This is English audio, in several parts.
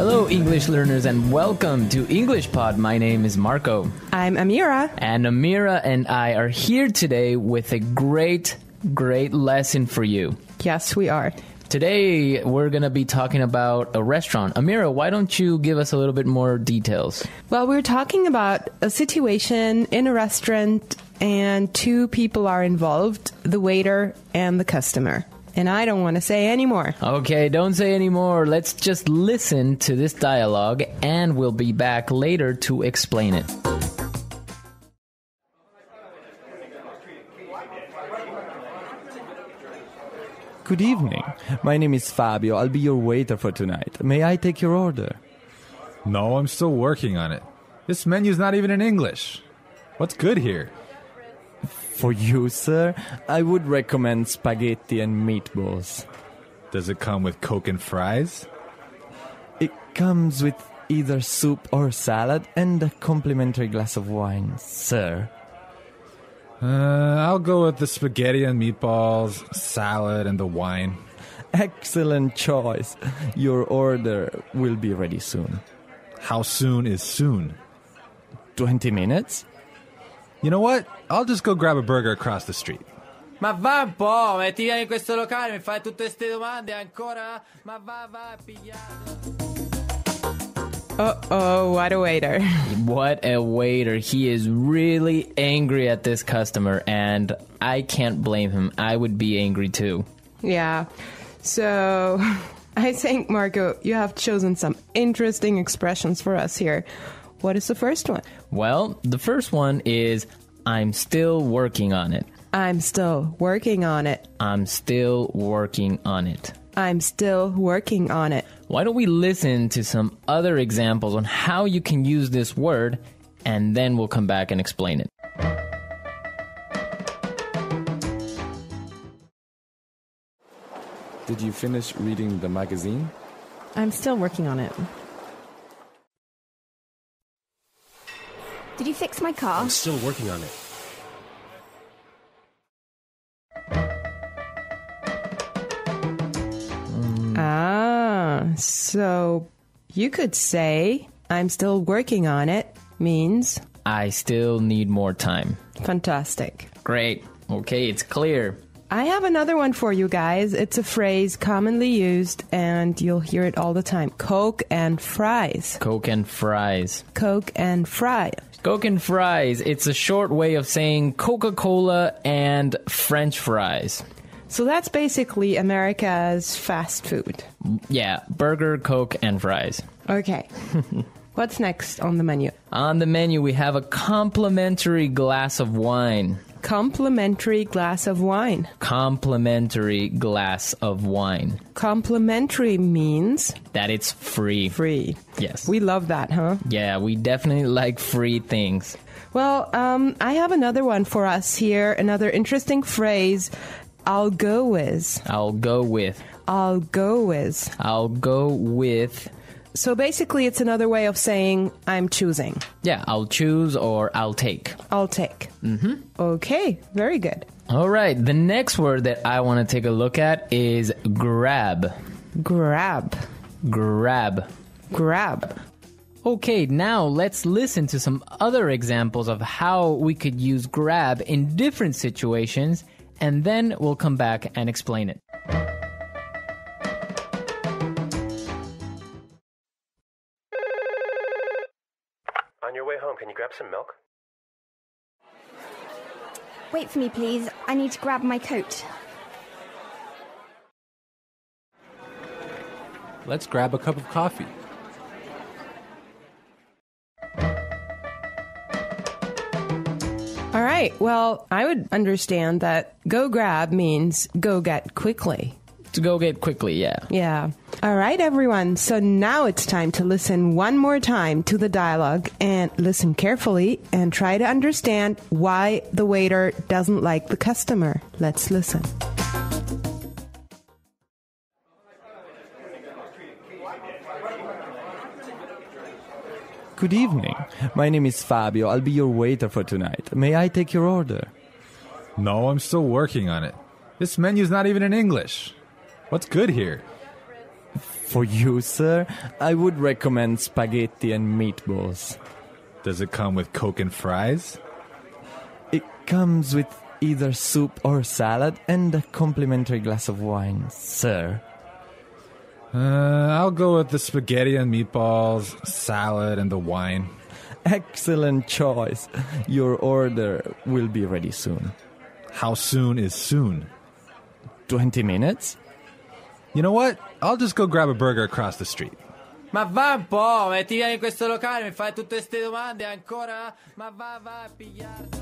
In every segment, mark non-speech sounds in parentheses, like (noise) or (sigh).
Hello, English learners, and welcome to English Pod. My name is Marco. I'm Amira. And Amira and I are here today with a great, great lesson for you. Yes, we are. Today, we're going to be talking about a restaurant. Amira, why don't you give us a little bit more details? Well, we're talking about a situation in a restaurant, and two people are involved the waiter and the customer. And I don't want to say any more. Okay, don't say any more. Let's just listen to this dialogue, and we'll be back later to explain it. Good evening. My name is Fabio. I'll be your waiter for tonight. May I take your order? No, I'm still working on it. This menu's not even in English. What's good here? For you, sir, I would recommend spaghetti and meatballs. Does it come with Coke and fries? It comes with either soup or salad and a complimentary glass of wine, sir. Uh, I'll go with the spaghetti and meatballs, salad, and the wine. Excellent choice. Your order will be ready soon. How soon is soon? 20 minutes? You know what? I'll just go grab a burger across the street. Ma va un po', ma ti vieni in questo locale, mi fai tutte queste domande ancora? Ma va, va, pigliato. Uh oh, what a waiter. (laughs) What a waiter. He is really angry at this customer, and I can't blame him. I would be angry too. yeah. So, (laughs) I think, Marco, you have chosen some interesting expressions for us here. What is the first one? Well, the first one is I'm still working on it. I'm still working on it. I'm still working on it. I'm still working on it. Why don't we listen to some other examples on how you can use this word, and then we'll come back and explain it. Did you finish reading the magazine? I'm still working on it. Did you fix my car? I'm still working on it. So you could say, I'm still working on it means I still need more time. fantastic. Great. Okay, it's clear. I have another one for you guys. It's a phrase commonly used and you'll hear it all the time. Coke and fries. Coke and fries. Coke and fry. Coke and fries. It's a short way of saying Coca Cola and French fries. So that's basically America's fast food. Yeah, burger, Coke, and fries. Okay. (laughs) What's next on the menu? On the menu, we have a complimentary glass of wine. Complimentary glass of wine. Complimentary glass of wine. Complimentary means That it's free. free. Yes. We love that, huh? yeah, we definitely like free things. Well, um, I have another one for us here. Another interesting phrase. I'll go with. I'll go with. I'll go with. I'll go with. So basically, it's another way of saying I'm choosing. Yeah, I'll choose or I'll take. I'll take. Mm-hmm. Okay, very good. All right, the next word that I want to take a look at is grab. Grab. Grab. Grab. Okay, now let's listen to some other examples of how we could use grab in different situations, and then we'll come back and explain it. On your way home, can you grab some milk? Wait for me, please. I need to grab my coat. Let's grab a cup of coffee. Right. Well, I would understand that go grab means go get quickly. To go get quickly, yeah. Yeah. All right, everyone. So now it's time to listen one more time to the dialogue and listen carefully and try to understand why the waiter doesn't like the customer. Let's listen. Good evening. My name is Fabio. I'll be your waiter for tonight. May I take your order? No, I'm still working on it. This menu's not even in English. What's good here? For you, sir, I would recommend spaghetti and meatballs. Does it come with Coke and fries? It comes with either soup or salad and a complimentary glass of wine, sir. Uh, I'll go with the spaghetti and meatballs, salad, and the wine. Excellent choice. Your order will be ready soon. How soon is soon? 20 minutes? You know what? I'll just go grab a burger across the street. Ma va un po', ma ti vieni in questo locale, mi fai tutte queste domande ancora? Ma va, va a pigliarti.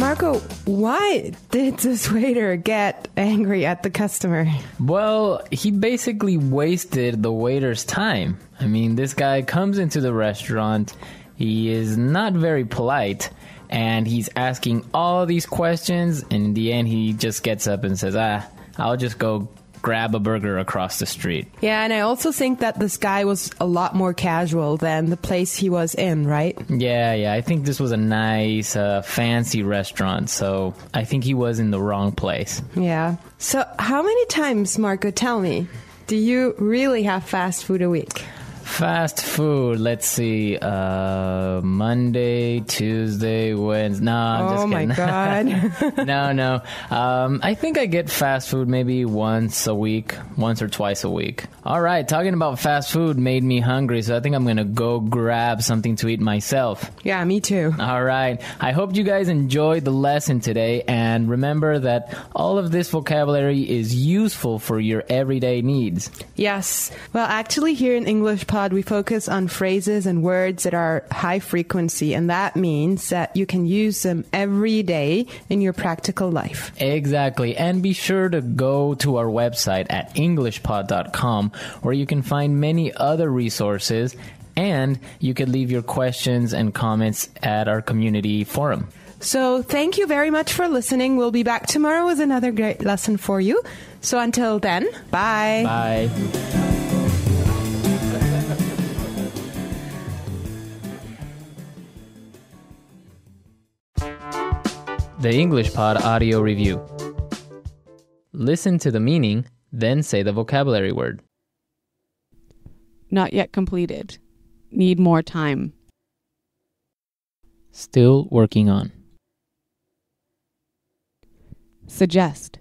Marco, why did this waiter get angry at the customer? Well, he basically wasted the waiter's time. I mean, this guy comes into the restaurant, he is not very polite, and he's asking all these questions, and in the end, he just gets up and says, Ah, I'll just go grab a burger across the street. Yeah, and I also think that this guy was a lot more casual than the place he was in, right? Yeah, yeah, I think this was a nice, uh, fancy restaurant, so I think he was in the wrong place. Yeah. So, how many times, Marco, tell me, do you really have fast food a week? Fast food. Let's see. Uh, Monday, Tuesday, Wednesday. No, I'm oh just my (laughs) god. no, no. Um, I think I get fast food maybe once a week, once or twice a week. All right, talking about fast food made me hungry, so I think I'm gonna go grab something to eat myself. yeah, me too. All right. I hope you guys enjoyed the lesson today, and remember that all of this vocabulary is useful for your everyday needs. Yes. Well, actually, here in English We focus on phrases and words that are high frequency, and that means that you can use them every day in your practical life. Exactly. And be sure to go to our website at EnglishPod.com where you can find many other resources and you can leave your questions and comments at our community forum. So, thank you very much for listening. We'll be back tomorrow with another great lesson for you. So, until then, bye. Bye. The English Pod Audio Review. Listen to the meaning, then say the vocabulary word. Not yet completed. Need more time. Still working on. Suggest.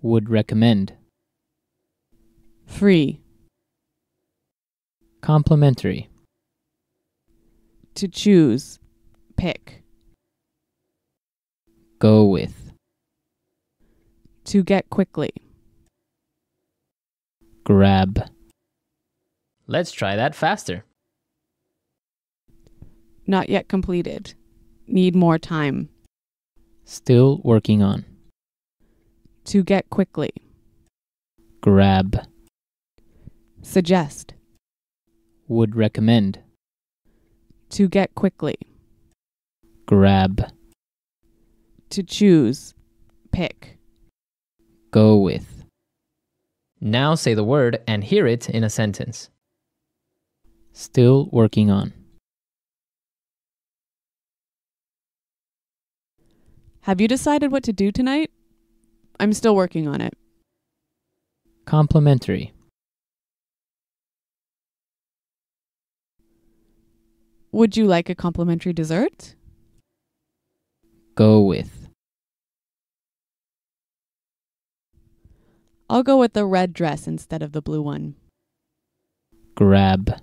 Would recommend. Free. Complimentary. To choose. Pick. Go with. To get quickly. Grab. Let's try that faster. Not yet completed. Need more time. Still working on. To get quickly. Grab. Suggest. Would recommend. To get quickly. Grab. To choose. Pick. Go with. Now say the word and hear it in a sentence. Still working on. Have you decided what to do tonight? I'm still working on it. Complimentary. Would you like a complimentary dessert? Go with. I'll go with the red dress instead of the blue one. Grab.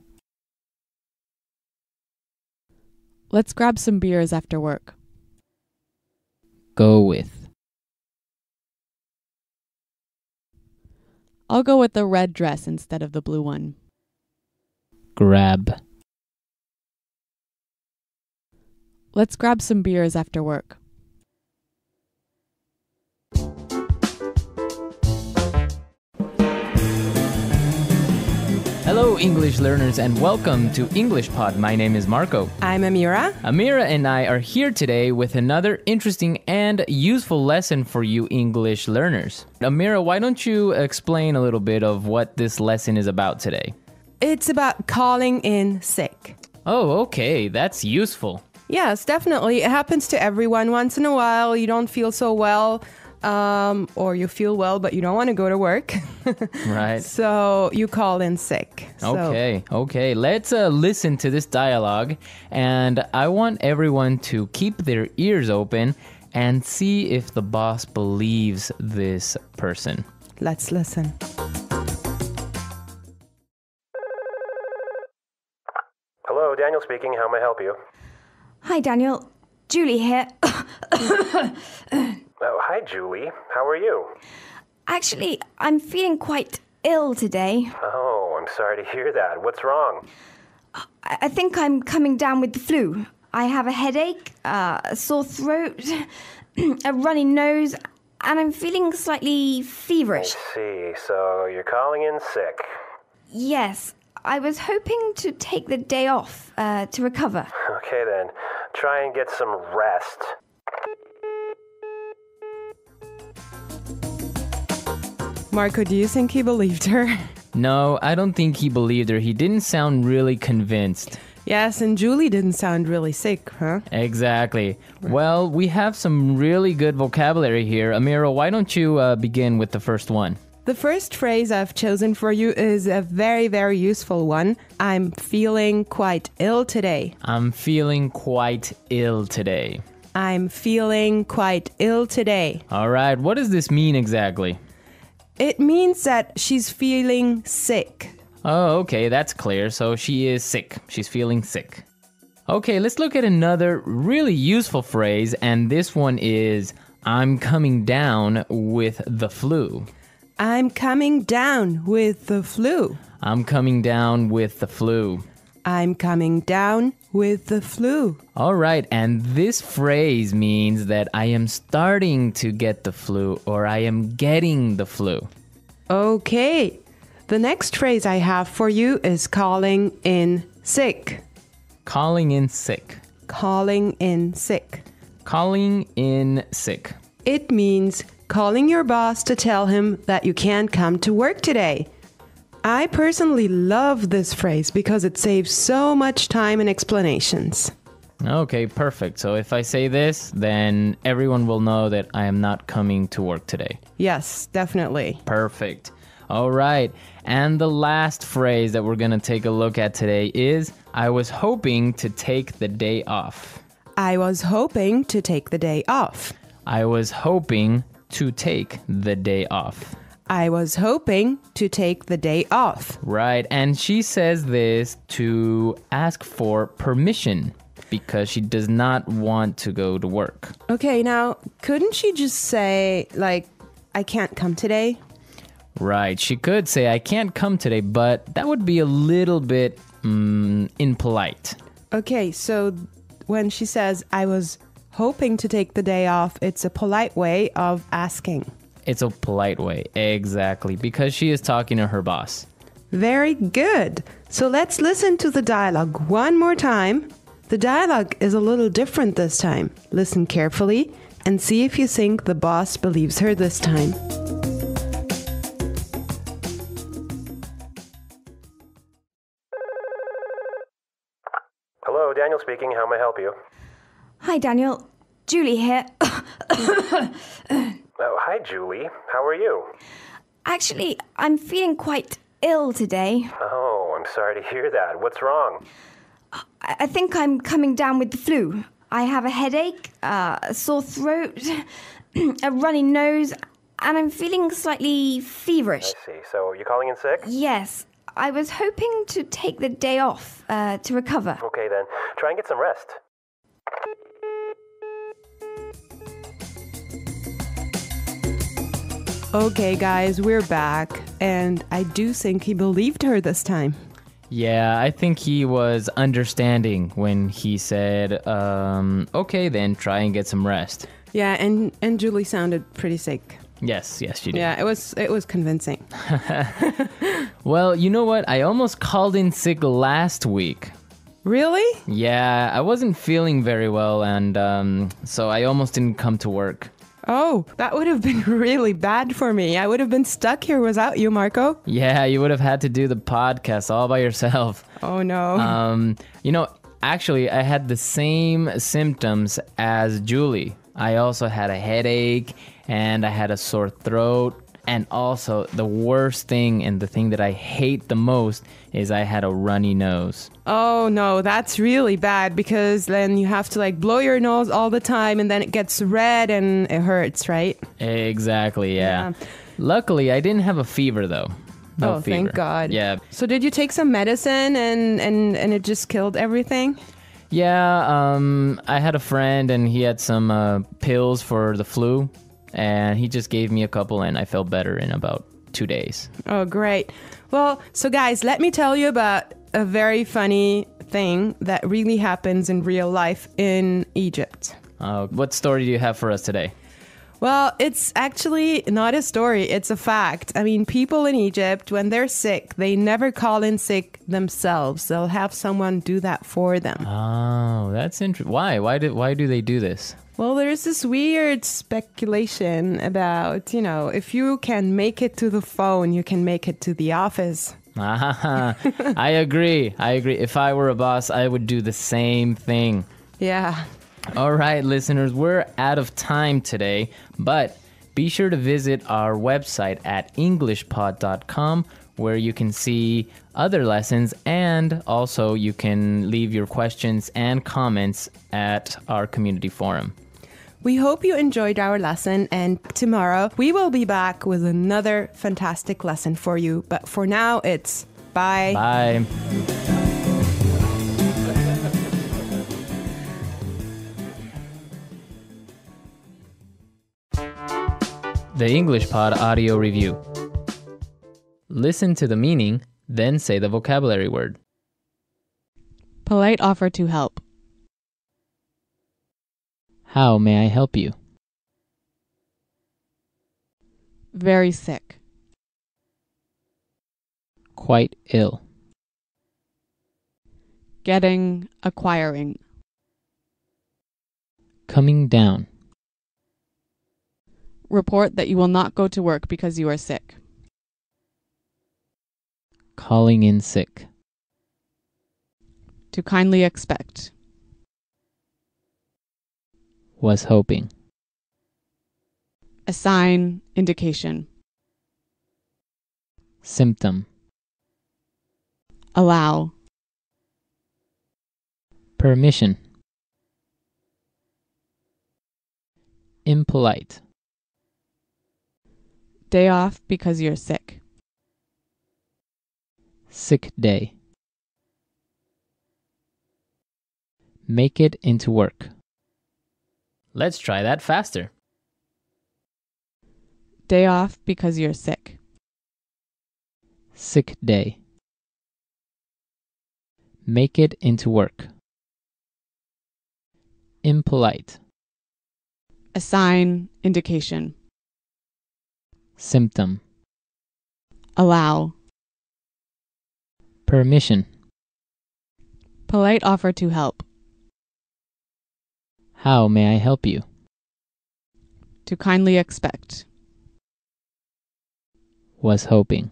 Let's grab some beers after work. Go with. I'll go with the red dress instead of the blue one. Grab. Let's grab some beers after work. Hello, English learners, and welcome to English Pod. My name is Marco. I'm Amira. Amira and I are here today with another interesting and useful lesson for you English learners. Amira, why don't you explain a little bit of what this lesson is about today? It's about calling in sick. Oh, okay, that's useful. Yes, definitely. It happens to everyone. Once in a while, you don't feel so well. Um, or you feel well but you don't want to go to work. Right. so you call in sick. So- Okay, okay. Let's uh, listen to this dialogue, and I want everyone to keep their ears open and see if the boss believes this person. Let's listen. Hello, Daniel speaking. How may I help you? Hi, Daniel. Julie here. Oh, hi, Julie. How are you? Actually, I'm feeling quite ill today. Oh, I'm sorry to hear that. What's wrong? I I think I'm coming down with the flu. I have a headache, uh, a sore throat, (clears throat) a runny nose, and I'm feeling slightly feverish. See, so you're calling in sick. Yes, I was hoping to take the day off uh, to recover. Okay, then. Try and get some rest. Marco, do you think he believed her? (laughs) No, I don't think he believed her. He didn't sound really convinced. yes, and Julie didn't sound really sick, huh? Exactly. Well, we have some really good vocabulary here. Amira, why don't you uh, begin with the first one? The first phrase I've chosen for you is a very, very useful one. I'm feeling quite ill today. I'm feeling quite ill today. I'm feeling quite ill today. All right, what does this mean exactly? It means that she's feeling sick. Oh, okay, that's clear. So she is sick. She's feeling sick. Okay, let's look at another really useful phrase, and this one is I'm coming down with the flu. I'm coming down with the flu. I'm coming down with the flu. I'm coming down with the flu. All right, and this phrase means that I am starting to get the flu or I am getting the flu. Okay. The next phrase I have for you is calling in sick. Calling in sick. Calling in sick. Calling in sick. It means calling your boss to tell him that you can't come to work today. I personally love this phrase because it saves so much time and explanations. Okay, perfect. So if I say this, then everyone will know that I am not coming to work today. Yes, definitely. Perfect. All right. And the last phrase that we're going to take a look at today is I was hoping to take the day off. I was hoping to take the day off. I was hoping to take the day off. I was hoping to take the day off. Right. And she says this to ask for permission because she does not want to go to work. Okay, now, couldn't she just say, like, I can't come today? Right. She could say, I can't come today, but that would be a little bit mm, impolite. Okay, so when she says, I was hoping to take the day off, it's a polite way of asking. It's a polite way. Exactly. Because she is talking to her boss. Very good. So let's listen to the dialogue one more time. The dialogue is a little different this time. Listen carefully and see if you think the boss believes her this time. Hello, Daniel speaking. How may I help you? Hi, Daniel. Julie here. (coughs) (coughs) Oh, hi, Julie. How are you? Actually, I'm feeling quite ill today. Oh, I'm sorry to hear that. What's wrong? I I think I'm coming down with the flu. I have a headache, uh, a sore throat, (clears throat) a runny nose, and I'm feeling slightly feverish. I see. So you're calling in sick? Yes, I was hoping to take the day off uh, to recover. Okay, then. Try and get some rest. Okay, guys, we're back, and I do think he believed her this time. Yeah, I think he was understanding when he said, um, okay, then try and get some rest. Yeah, and and Julie sounded pretty sick. Yes, yes, she did. Yeah, it was it was convincing. (laughs) Well, you know what? I almost called in sick last week. Really? Yeah, I wasn't feeling very well, and um, so I almost didn't come to work. Oh, that would have been (laughs) really bad for me. I would have been stuck here without you, Marco. Yeah, you would have had to do the podcast all by yourself. Oh no. Um, you know, actually, I had the same symptoms as Julie. I also had a headache and I had a sore throat. And also, the worst thing and the thing that I hate the most is I had a runny nose. Oh no, that's really bad because then you have to like blow your nose all the time and then it gets red and it hurts, right? Exactly, yeah. Yeah. Luckily, I didn't have a fever though. No oh, thank. God. Yeah. So did you take some medicine and and and it just killed everything? Yeah, um, I had a friend and he had some uh, pills for the flu, and he just gave me a couple, and I felt better in about two days. Oh, great. Well, so guys, let me tell you about a very funny thing that really happens in real life in Egypt. Uh, what story do you have for us today? Well, it's actually not a story, it's a fact. I mean, people in Egypt, when they're sick, they never call in sick themselves. They'll have someone do that for them. Oh, that's interesting. Why? Why do Why do they do this? Well, there's this weird speculation about, you know, if you can make it to the phone, you can make it to the office. Ah, I agree. I agree. If I were a boss, I would do the same thing. Yeah. All right, listeners, we're out of time today, but be sure to visit our website at englishpod.com where you can see other lessons and also you can leave your questions and comments at our community forum. We hope you enjoyed our lesson, and tomorrow we will be back with another fantastic lesson for you. But for now, it's bye. Bye. The English Pod Audio Review. Listen to the meaning, then say the vocabulary word. Polite offer to help. How may I help you? Very sick. Quite ill. Getting, acquiring. Coming down. Report that you will not go to work because you are sick. Calling in sick. To kindly expect. Was hoping. A sign, indication. Symptom. Allow. Permission. Impolite. Day off because you're sick. Sick day. Make it into work. Let's try that faster. Day off because you're sick. Sick day. Make it into work. Impolite. A sign, indication. Symptom. Allow. Permission. Polite offer to help. How may I help you? To kindly expect. Was hoping.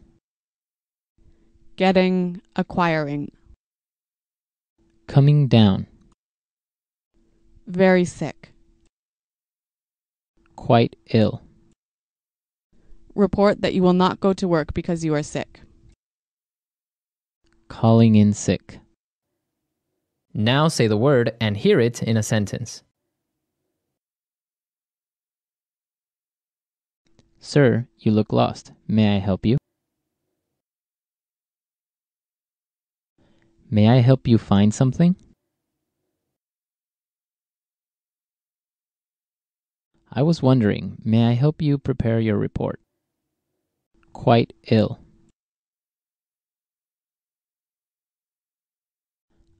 Getting, acquiring. Coming down. Very sick. Quite ill. Report that you will not go to work because you are sick. Calling in sick. Now say the word and hear it in a sentence. Sir, you look lost. May I help you? May I help you find something? I was wondering, may I help you prepare your report? Quite ill.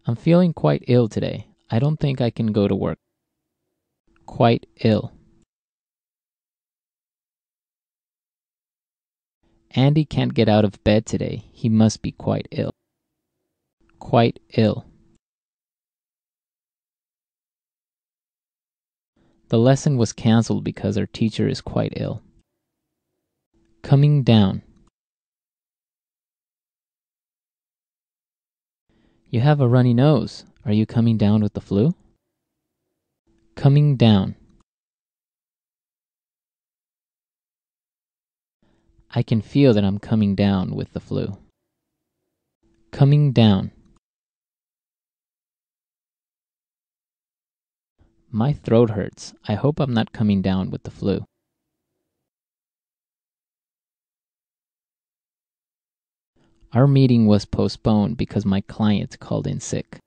I'm feeling quite ill today. I don't think I can go to work. Quite ill. Andy can't get out of bed today. He must be quite ill. Quite ill. The lesson was cancelled because our teacher is quite ill. Coming down. You have a runny nose. Are you coming down with the flu? Coming down. I can feel that I'm coming down with the flu. Coming down. My throat hurts. I hope I'm not coming down with the flu. Our meeting was postponed because my client called in sick.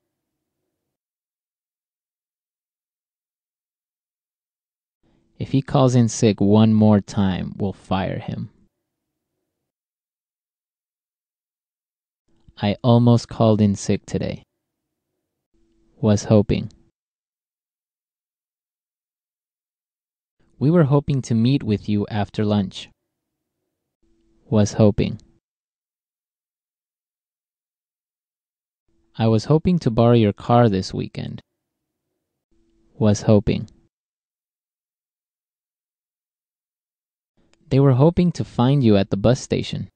If he calls in sick one more time, we'll fire him. I almost called in sick today. Was hoping. We were hoping to meet with you after lunch. Was hoping. I was hoping to borrow your car this weekend. Was hoping. They were hoping to find you at the bus station.